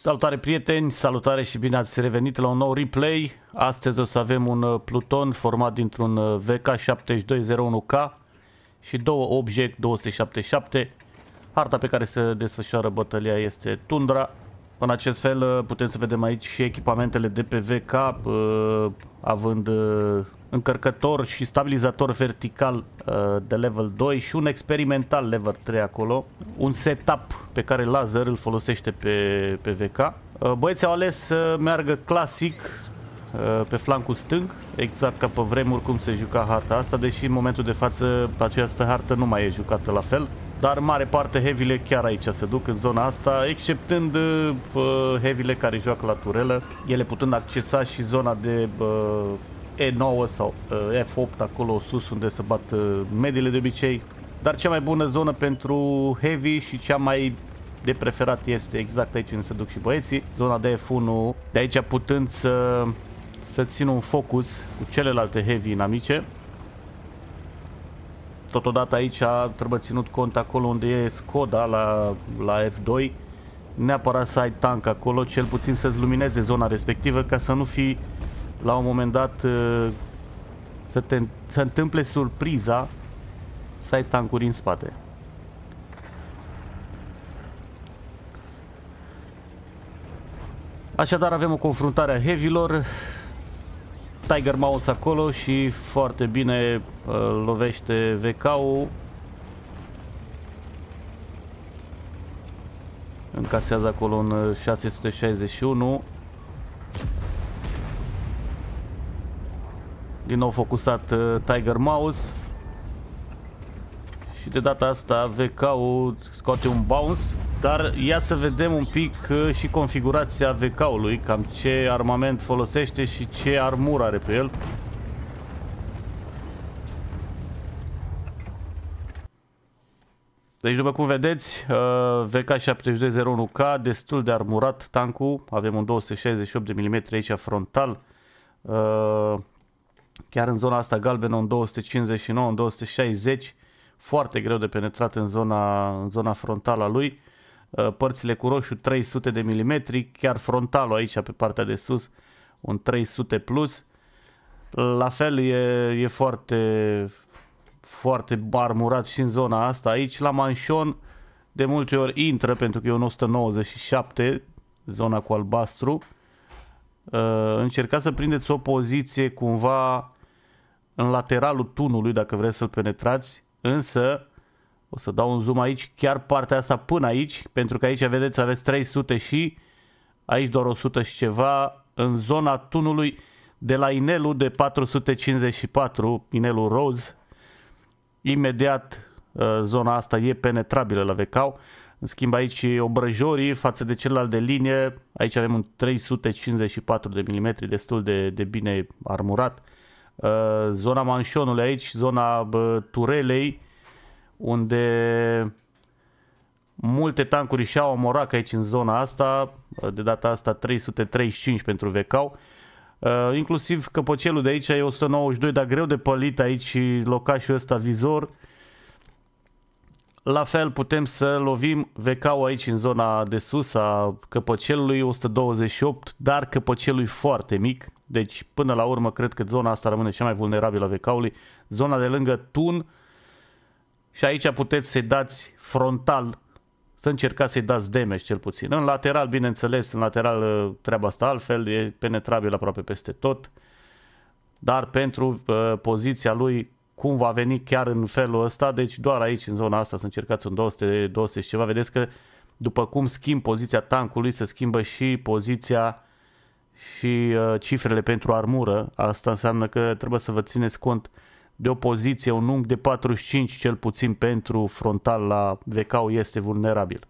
Salutare prieteni, salutare și bine ați revenit la un nou replay. Astăzi o să avem un uh, pluton format dintr-un uh, VK7201K și două Object 277. Harta pe care se desfășoară bătălia este Tundra. În acest fel uh, putem să vedem aici și echipamentele de pe VK, având încărcător și stabilizator vertical de level 2 și un experimental level 3 acolo. Un setup pe care Laser îl folosește pe, pe VK. Uh, băieții au ales să meargă clasic uh, pe flancul stâng, exact ca pe vremuri cum se juca harta asta, deși în momentul de față această hartă nu mai e jucată la fel. Dar mare parte heavy chiar aici se duc în zona asta, exceptând uh, heavy care joacă la turelă, ele putând accesa și zona de uh, E9 sau uh, F8 acolo sus unde se bat uh, mediile de obicei. Dar cea mai bună zonă pentru heavy și cea mai de preferat este exact aici unde se duc și băieții, zona de F1, de aici putând să, să țin un focus cu celelalte heavy inamice. Totodată aici trebuie ținut cont acolo unde e Skoda la, la F2, neapărat să ai tank acolo, cel puțin să-ți lumineze zona respectivă ca să nu fii la un moment dat să te să întâmple surpriza să ai tancuri în spate. Așadar avem o confruntare a heavy-lor. Tiger Mouse acolo și foarte bine uh, lovește VK-ul. Încasează acolo un 661. Uh, Din nou focusat uh, Tiger Mouse. Și de data asta VK-ul scoate un bounce dar ia să vedem un pic uh, și configurația VK-ului, cam ce armament folosește și ce armură are pe el. Deci după cum vedeți, uh, VK7201K, destul de armurat tancul, avem un 268 de mm aici frontal, uh, chiar în zona asta galbenă un 259, un 260, foarte greu de penetrat în zona, în zona frontală a lui. Uh, părțile cu roșu 300 de milimetri, chiar frontalul aici pe partea de sus un 300 plus. La fel e, e foarte, foarte barmurat și în zona asta. Aici la manșon de multe ori intră pentru că e un 197, zona cu albastru. Uh, încercați să prindeți o poziție cumva în lateralul tunului dacă vreți să-l penetrați, însă o să dau un zoom aici, chiar partea asta până aici, pentru că aici vedeți aveți 300 și aici doar 100 și ceva în zona tunului de la inelul de 454, inelul Rose. Imediat uh, zona asta e penetrabilă la vecau. În schimb aici obrăjorii față de celălalt de linie, aici avem un 354 de milimetri destul de, de bine armurat. Uh, zona manșonului aici, zona turelei, unde multe tancuri și-au omorat aici în zona asta, de data asta 335 pentru Vecau. Uh, inclusiv căpăcelul de aici e 192, dar greu de pălit aici locașul ăsta vizor. La fel putem să lovim vecau aici în zona de sus a căpăcelului 128, dar căpăcelul e foarte mic, deci până la urmă cred că zona asta rămâne cea mai vulnerabilă a vecaului. Zona de lângă tun și aici puteți să-i dați frontal, să încercați să-i dați damage cel puțin. În lateral, bineînțeles, în lateral uh, treaba asta altfel, e penetrabil aproape peste tot, dar pentru uh, poziția lui, cum va veni chiar în felul ăsta, deci doar aici, în zona asta, să încercați un 200, 200 și ceva, vedeți că după cum schimb poziția tancului, se schimbă și poziția și uh, cifrele pentru armură. Asta înseamnă că trebuie să vă țineți cont uh, de o poziție, un unghi de 45 cel puțin pentru frontal la vecau este vulnerabil.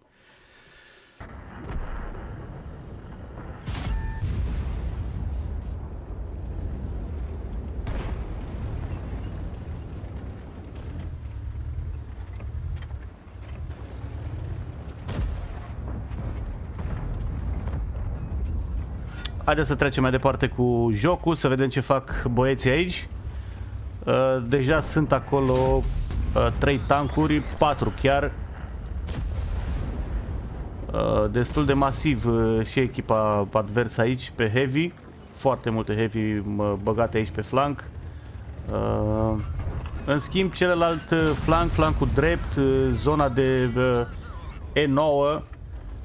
Haideți să trecem mai departe cu jocul, să vedem ce fac băieții aici. Uh, deja sunt acolo uh, 3 tancuri, 4 chiar. Uh, destul de masiv uh, și echipa adversă aici pe heavy. Foarte multe heavy băgate aici pe flank. Uh, în schimb, celălalt flank, flancul drept, zona de E9,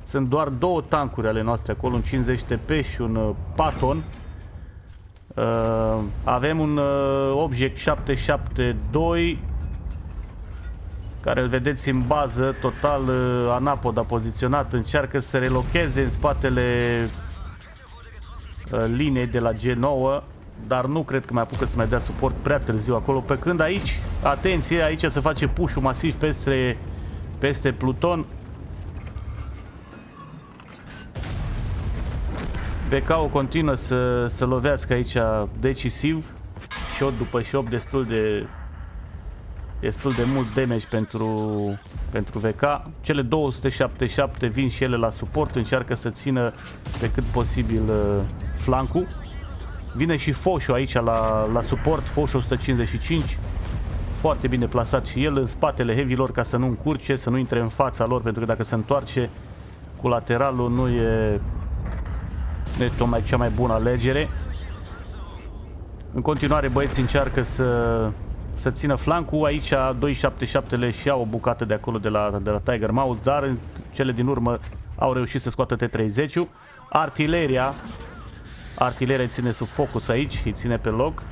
sunt doar două tancuri ale noastre acolo, un 50 TP și un Patton. Avem un Object 772 care îl vedeți în bază, total uh, anapoda poziționat, încearcă să relocheze în spatele uh, liniei de la G9, dar nu cred că mai apucă să mai dea suport prea târziu acolo, pe când aici, atenție, aici se face push masiv peste, peste Pluton. VK-ul continuă să, să lovească aici decisiv, shot după shot destul de destul de mult damage pentru, pentru VK. Cele 277 vin și ele la suport, încearcă să țină pe cât posibil uh, flancul. Vine și Foșu aici la, la suport, Foșu 155. Foarte bine plasat și el în spatele heavy-lor ca să nu încurce, să nu intre în fața lor, pentru că dacă se întoarce cu lateralul nu e, nu e tocmai cea mai bună alegere. În continuare băieții încearcă să să țină flancul. Aici 277-le și au o bucată de acolo de la, de la Tiger Mouse, dar cele din urmă au reușit să scoată T-30-ul. Artileria, artileria ține sub focus aici, îi ține pe loc.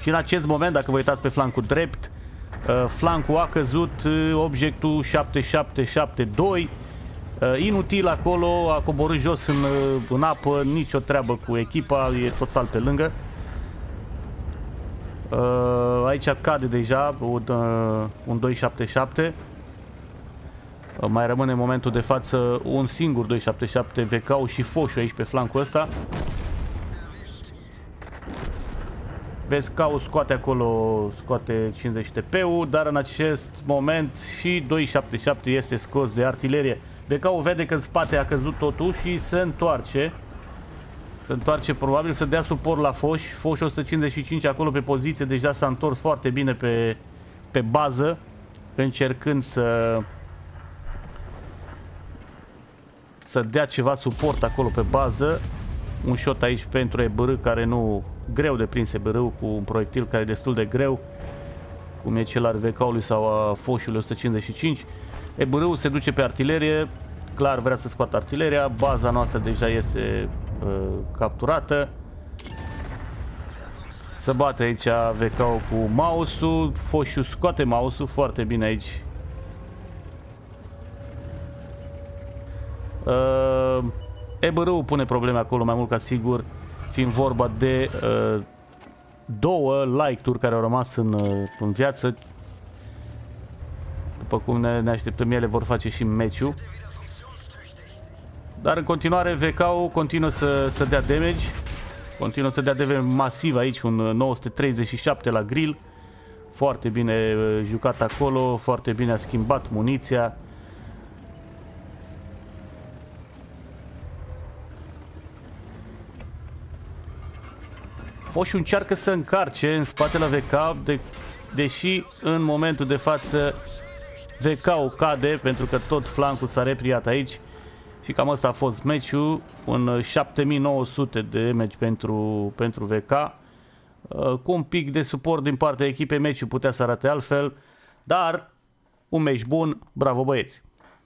Și în acest moment, dacă vă uitați pe flancul drept, uh, flancul a căzut, uh, obiectul 7772, uh, inutil acolo, a coborât jos în, în apă, nicio treabă cu echipa, e total pe lângă. Uh, aici cade deja un, uh, un 277. Uh, mai rămâne în momentul de față un singur 277 VK și Foșu aici pe flancul ăsta. Vezi că scoate acolo, scoate 50 TP-ul, dar în acest moment și 277 este scos de artilerie. VK-ul vede că în spate a căzut totul și se întoarce. Se întoarce probabil să dea suport la Foș. Foș 155 acolo pe poziție. Deja s-a întors foarte bine pe, pe bază. Încercând să să dea ceva suport acolo pe bază. Un shot aici pentru EBR care nu... Greu de prins ebr cu un proiectil care e destul de greu. Cum e cel al VK-ului sau a Foșului 155. Ebr se duce pe artilerie. Clar vrea să scoată artileria. Baza noastră deja este Uh, capturată. Să bate aici vk cu mouse-ul. Foșiu scoate mouse-ul foarte bine aici. Uh, EBR-ul pune probleme acolo mai mult ca sigur, fiind vorba de uh, două like-uri care au rămas în, uh, în viață. După cum ne, ne așteptăm, ele vor face și meciul. Dar în continuare VK-ul continuă să, să dea damage. Continuă să dea damage masiv aici, un 937 la grill. Foarte bine uh, jucat acolo, foarte bine a schimbat muniția. Foșu încearcă să încarce în spatele VK, de, deși în momentul de față VK-ul cade pentru că tot flancul s-a repriat aici. Și cam asta a fost meciul, un 7900 uh, de meci pentru, pentru VK. Uh, cu un pic de suport din partea echipei, meciul putea să arate altfel, dar un meci bun, bravo băieți!